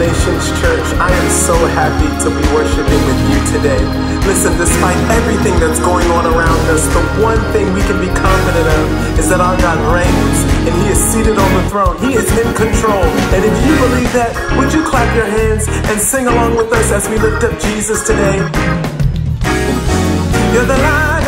Nations Church, I am so happy to be worshiping with you today. Listen, despite everything that's going on around us, the one thing we can be confident of is that our God reigns and He is seated on the throne. He is in control. And if you believe that, would you clap your hands and sing along with us as we lift up Jesus today? You're the light.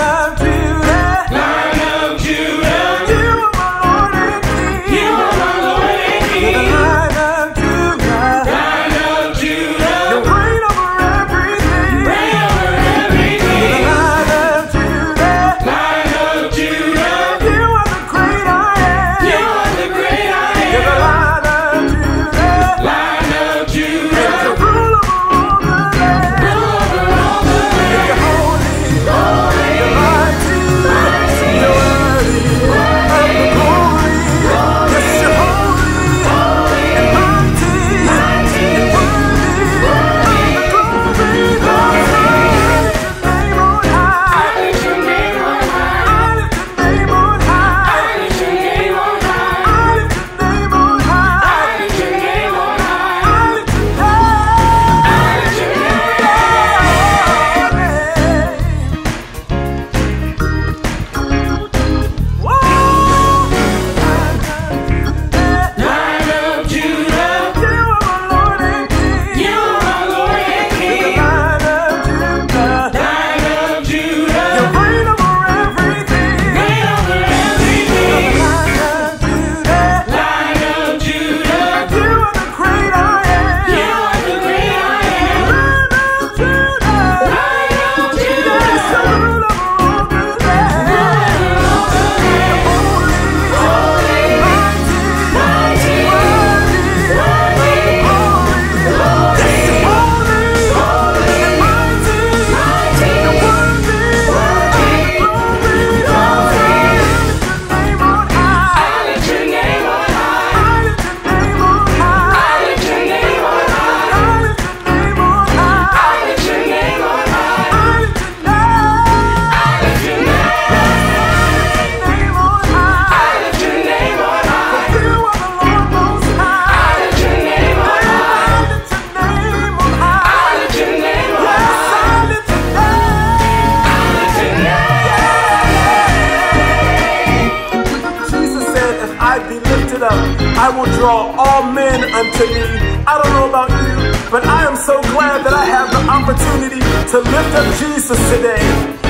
I be lifted up. I will draw all men unto me. I don't know about you, but I am so glad that I have the opportunity to lift up Jesus today.